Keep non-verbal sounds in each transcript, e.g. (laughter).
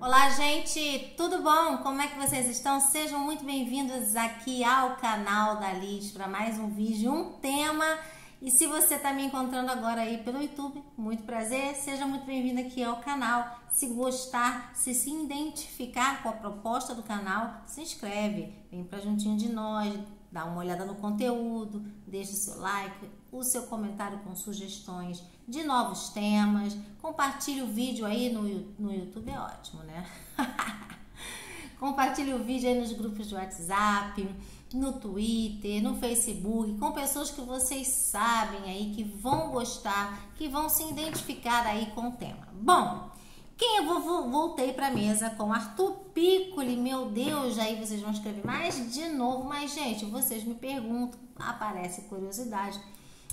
Olá, gente, tudo bom? Como é que vocês estão? Sejam muito bem-vindos aqui ao canal da Liz para mais um vídeo, um tema. E se você está me encontrando agora aí pelo YouTube, muito prazer, seja muito bem-vindo aqui ao canal. Se gostar, se se identificar com a proposta do canal, se inscreve, vem para juntinho de nós, dá uma olhada no conteúdo, deixe seu like, o seu comentário com sugestões de novos temas, compartilhe o vídeo aí no, no YouTube, é ótimo, né? (laughs) compartilhe o vídeo aí nos grupos de WhatsApp, no Twitter, no Facebook, com pessoas que vocês sabem aí que vão gostar, que vão se identificar aí com o tema. Bom, quem eu vou, voltei para mesa com Arthur Piccoli, meu Deus, aí vocês vão escrever mais de novo, mas gente, vocês me perguntam, aparece curiosidade.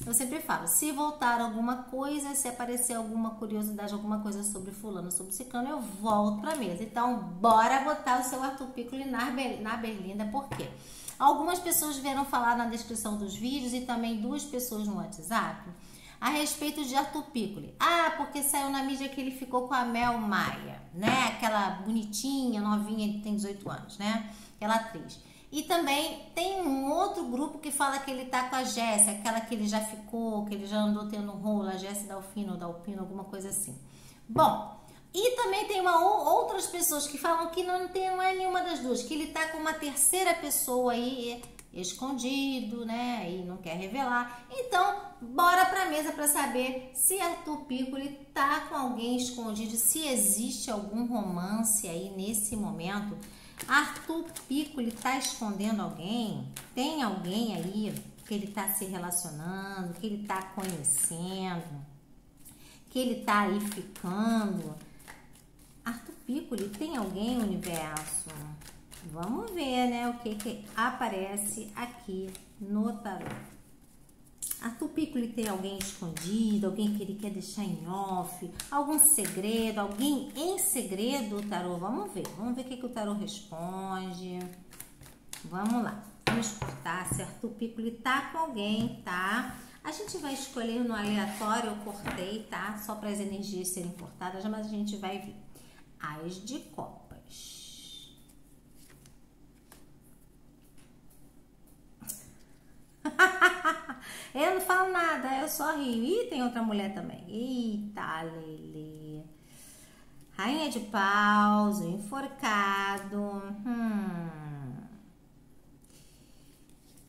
Eu sempre falo, se voltar alguma coisa, se aparecer alguma curiosidade, alguma coisa sobre fulano, sobre ciclano, eu volto para mesa. Então, bora botar o seu Arthur Piccoli na, na berlinda, por quê? Algumas pessoas vieram falar na descrição dos vídeos e também duas pessoas no WhatsApp a respeito de Arthur Piccoli. Ah, porque saiu na mídia que ele ficou com a Mel Maia, né? Aquela bonitinha, novinha, tem 18 anos, né? Aquela atriz. E também tem um outro grupo que fala que ele tá com a Jéssica, aquela que ele já ficou, que ele já andou tendo rolo, a Jéssica Dalfino ou Dalpino, alguma coisa assim. Bom, e também tem uma, outras pessoas que falam que não, tem, não é nenhuma das duas, que ele tá com uma terceira pessoa aí escondido, né? E não quer revelar. Então, bora pra mesa para saber se Arthur Piccoli tá com alguém escondido, se existe algum romance aí nesse momento. Arthur Piccoli tá escondendo alguém? Tem alguém aí que ele tá se relacionando, que ele tá conhecendo, que ele tá aí ficando? Arthur Piccoli tem alguém no universo? Vamos ver, né, o que que aparece aqui no tarô. A Tupícula tem alguém escondido, alguém que ele quer deixar em off, algum segredo, alguém em segredo, tarô. Vamos ver, vamos ver o que, que o tarô responde. Vamos lá, vamos cortar se a Tupícula tá com alguém, tá? A gente vai escolher no aleatório, eu cortei, tá? Só para as energias serem cortadas, mas a gente vai ver. As de copas. Eu não falo nada, eu só rio. E tem outra mulher também. Eita, Lele. Rainha de paus, enforcado. Hum.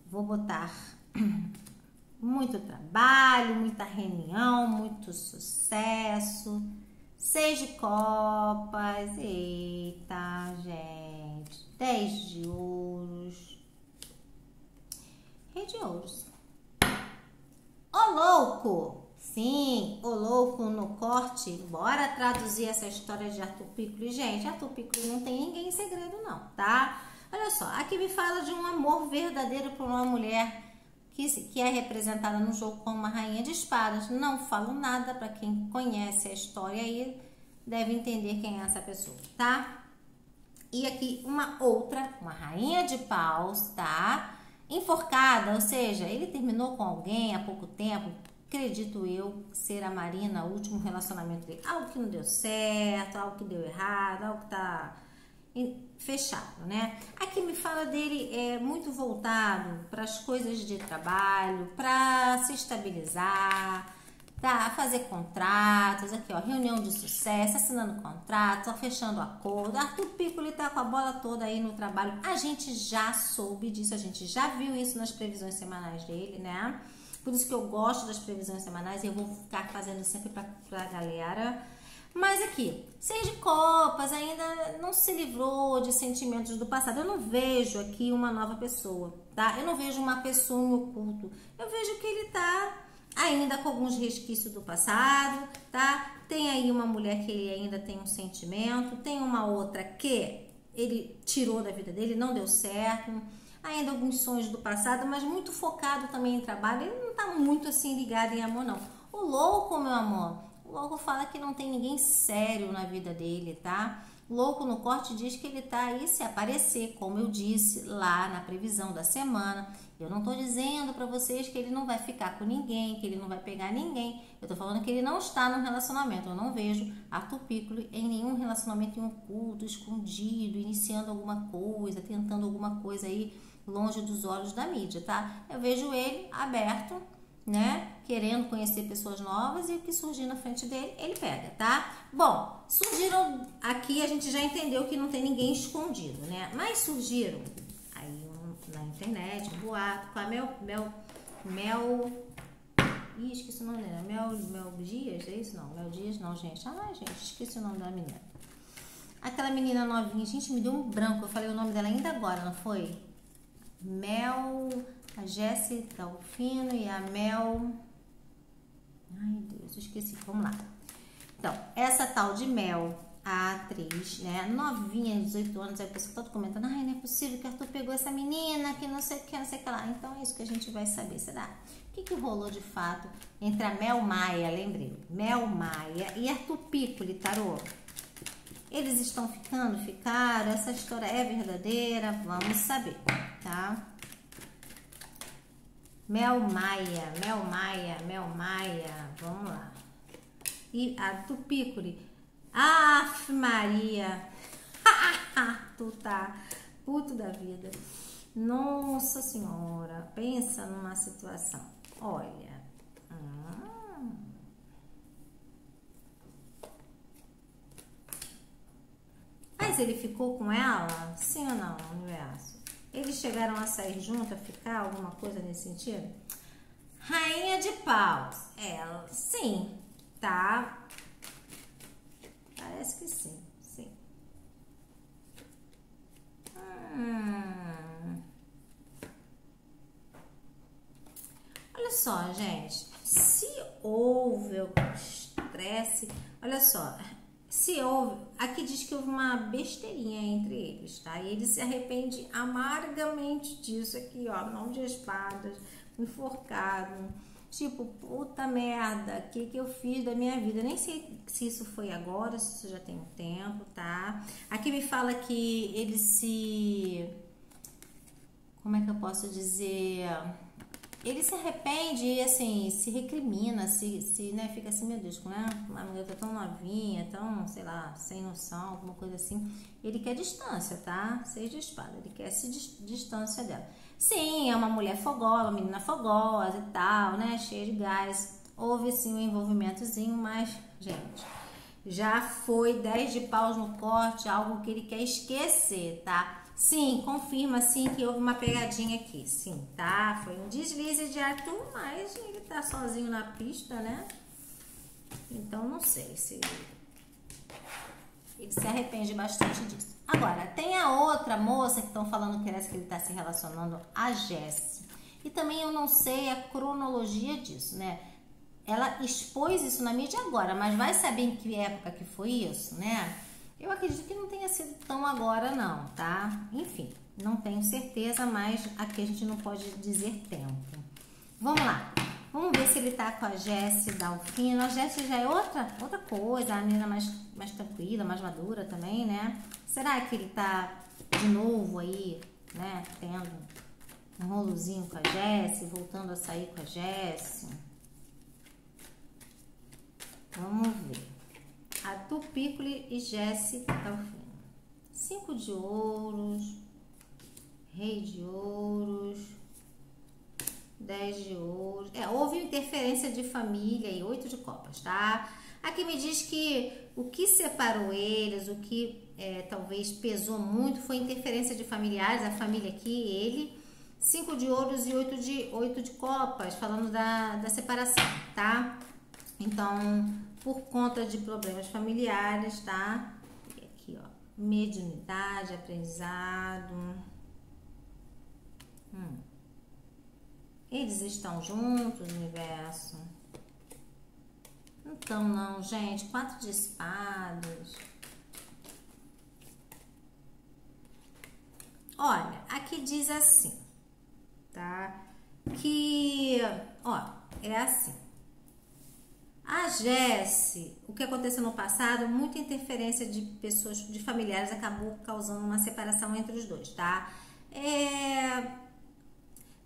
Vou botar (clears throat) muito trabalho, muita reunião, muito sucesso. Seis de copas. Eita, gente. Dez de ouros. Rei de ouros. Louco! Sim, o louco no corte. Bora traduzir essa história de Arthur Piccoli. Gente, Arthur Piccoli não tem ninguém em segredo não, tá? Olha só, aqui me fala de um amor verdadeiro por uma mulher que, que é representada no jogo como uma rainha de espadas. Não falo nada para quem conhece a história aí, deve entender quem é essa pessoa, tá? E aqui uma outra, uma rainha de paus, tá? enforcada, ou seja, ele terminou com alguém há pouco tempo, acredito eu, ser a Marina, o último relacionamento dele. Algo que não deu certo, algo que deu errado, algo que tá fechado, né? Aqui me fala dele é muito voltado para as coisas de trabalho, para se estabilizar, tá? Fazer contratos, aqui ó, reunião de sucesso, assinando contratos, fechando acordo. Arthur Piccoli tá com a bola toda aí no trabalho. A gente já soube disso, a gente já viu isso nas previsões semanais dele, né? Por isso que eu gosto das previsões semanais e eu vou ficar fazendo sempre pra, pra galera. Mas aqui, seis de copas, ainda não se livrou de sentimentos do passado. Eu não vejo aqui uma nova pessoa, tá? Eu não vejo uma pessoa em oculto. Eu vejo que ele tá ainda com alguns resquícios do passado, tá? Tem aí uma mulher que ele ainda tem um sentimento, tem uma outra que ele tirou da vida dele, não deu certo, ainda alguns sonhos do passado, mas muito focado também em trabalho, ele não tá muito assim ligado em amor, não. O louco, meu amor, o louco fala que não tem ninguém sério na vida dele, tá? Louco no corte diz que ele tá aí se aparecer, como eu disse lá na previsão da semana. Eu não tô dizendo para vocês que ele não vai ficar com ninguém, que ele não vai pegar ninguém. Eu tô falando que ele não está num relacionamento. Eu não vejo Arthur Piccolo em nenhum relacionamento oculto, escondido, iniciando alguma coisa, tentando alguma coisa aí longe dos olhos da mídia, tá? Eu vejo ele aberto né? Querendo conhecer pessoas novas e o que surgir na frente dele, ele pega, tá? Bom, surgiram aqui, a gente já entendeu que não tem ninguém escondido, né? Mas surgiram aí um, na internet, um boato com a Mel. Mel. Mel. Ih, esqueci o nome dela. Mel, Mel Dias, é isso? Não, Mel Dias não, gente. Ah, gente, esqueci o nome da menina. Aquela menina novinha, gente, me deu um branco. Eu falei o nome dela ainda agora, não foi? Mel a Jéssica Alfino e a Mel. Esqueci. Vamos lá. Então, essa tal de Mel, a atriz, né, novinha, 18 anos, aí a pessoa toda comentando: ai, não é possível que Arthur pegou essa menina, que não sei o que, não sei o que lá. Então, é isso que a gente vai saber, será? O que, que rolou de fato entre a Mel Maia, lembrei, Mel Maia e Arthur Piccoli, tarô? Eles estão ficando? Ficaram? Essa história é verdadeira? Vamos saber, tá? Mel Maia, Mel Maia, Mel Maia, vamos lá. E a Tupícuri. Aff, Maria. (laughs) tu tá puto da vida. Nossa Senhora, pensa numa situação. Olha. Hum. Mas ele ficou com ela? Sim ou não, universo? Eles chegaram a sair junto, a ficar, alguma coisa nesse sentido? Rainha de paus. Ela, sim, tá? Parece que sim, sim. Hum. Olha só, gente. Se houve algum estresse, olha só, se houve, aqui diz que houve uma besteirinha entre eles, tá? E ele se arrepende amargamente disso aqui, ó, mão de espadas, enforcado, tipo, puta merda, o que que eu fiz da minha vida? Nem sei se isso foi agora, se isso já tem um tempo, tá? Aqui me fala que ele se como é que eu posso dizer? Ele se arrepende e assim, se recrimina, se, se né, fica assim, meu Deus, né? Uma mulher tão novinha, tão, sei lá, sem noção, alguma coisa assim. Ele quer distância, tá? Seis de espada, ele quer se distância dela. Sim, é uma mulher fogosa, uma menina fogosa e tal, né? Cheia de gás. Houve sim um envolvimentozinho, mas, gente, já foi 10 de paus no corte, algo que ele quer esquecer, tá? Sim, confirma sim que houve uma pegadinha aqui. Sim, tá? Foi um deslize de Arthur, mas ele tá sozinho na pista, né? Então não sei se ele se arrepende bastante disso. Agora, tem a outra moça que estão falando que parece que ele tá se relacionando a Jess. E também eu não sei a cronologia disso, né? Ela expôs isso na mídia agora, mas vai saber em que época que foi isso, né? Eu acredito que não tenha sido tão agora não, tá? Enfim, não tenho certeza, mas aqui a gente não pode dizer tempo. Vamos lá. Vamos ver se ele tá com a Jessie Dalfino. A Jessie já é outra, outra coisa, a menina mais, mais tranquila, mais madura também, né? Será que ele tá de novo aí, né? Tendo um rolozinho com a Jessie, voltando a sair com a Jessie? Vamos ver. Arthur E Jesse Calfino. Cinco de ouros, rei de ouros, dez de ouros. É, houve interferência de família e oito de copas, tá? Aqui me diz que o que separou eles, o que é, talvez pesou muito foi interferência de familiares, a família aqui, ele. Cinco de ouros e oito de, oito de copas, falando da, da separação, tá? Então, por conta de problemas familiares, tá? Aqui, ó, mediunidade, aprendizado. Hum. Eles estão juntos, universo? Então, não, gente. Quatro de espadas. Olha, aqui diz assim, tá? Que, ó, é assim. A Jesse, o que aconteceu no passado, muita interferência de pessoas, de familiares, acabou causando uma separação entre os dois, tá? É...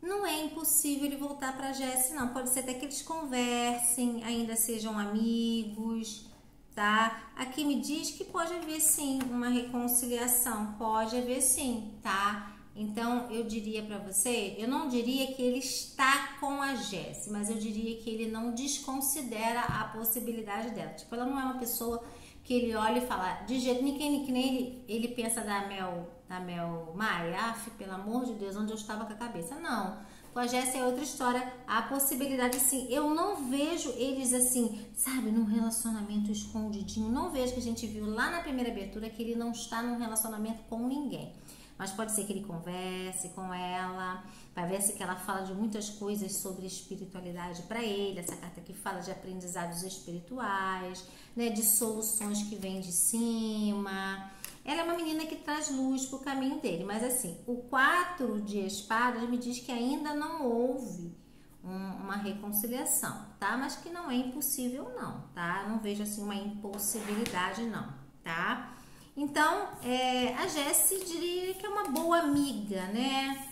Não é impossível ele voltar para Jesse, não. Pode ser até que eles conversem, ainda sejam amigos, tá? Aqui me diz que pode haver sim uma reconciliação, pode haver sim, tá? Então, eu diria para você, eu não diria que ele está com a Jessie, mas eu diria que ele não desconsidera a possibilidade dela. Tipo, ela não é uma pessoa que ele olha e fala, de jeito nenhum, que nem ele, ele pensa da Mel, da Mel Maia, pelo amor de Deus, onde eu estava com a cabeça. Não. Com a Jéssica é outra história. A possibilidade, sim, eu não vejo eles assim, sabe, num relacionamento escondidinho. Não vejo que a gente viu lá na primeira abertura que ele não está num relacionamento com ninguém mas pode ser que ele converse com ela, vai ver se que ela fala de muitas coisas sobre espiritualidade para ele, essa carta que fala de aprendizados espirituais, né, de soluções que vêm de cima. Ela é uma menina que traz luz para o caminho dele, mas assim, o quatro de espadas me diz que ainda não houve um, uma reconciliação, tá? Mas que não é impossível não, tá? Não vejo assim uma impossibilidade não, tá? Então, é, a Jessie diria que é uma boa amiga, né?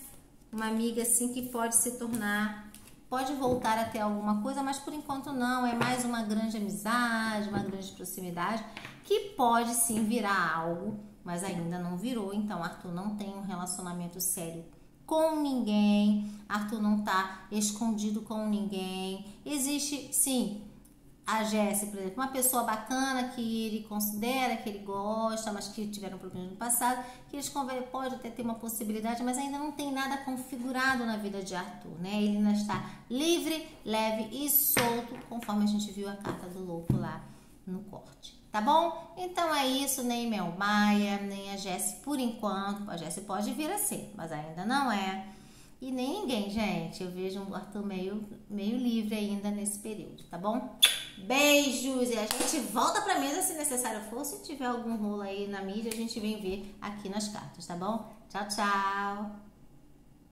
Uma amiga assim que pode se tornar, pode voltar até alguma coisa, mas por enquanto não. É mais uma grande amizade, uma grande proximidade que pode sim virar algo, mas ainda não virou. Então, Arthur não tem um relacionamento sério com ninguém. Arthur não tá escondido com ninguém. Existe, sim, a Jéssica, por exemplo, uma pessoa bacana que ele considera, que ele gosta, mas que tiveram problemas no passado, que eles pode até ter uma possibilidade, mas ainda não tem nada configurado na vida de Arthur, né? Ele ainda está livre, leve e solto, conforme a gente viu a carta do louco lá no corte. Tá bom? Então é isso, nem Mel Maia, nem a Jéssica por enquanto. A Jéssica pode vir a ser, mas ainda não é. E nem ninguém, gente. Eu vejo o Arthur meio, meio livre ainda nesse período, tá bom? Beijos! E a gente volta pra mesa se necessário for. Se tiver algum rolo aí na mídia, a gente vem ver aqui nas cartas, tá bom? Tchau, tchau!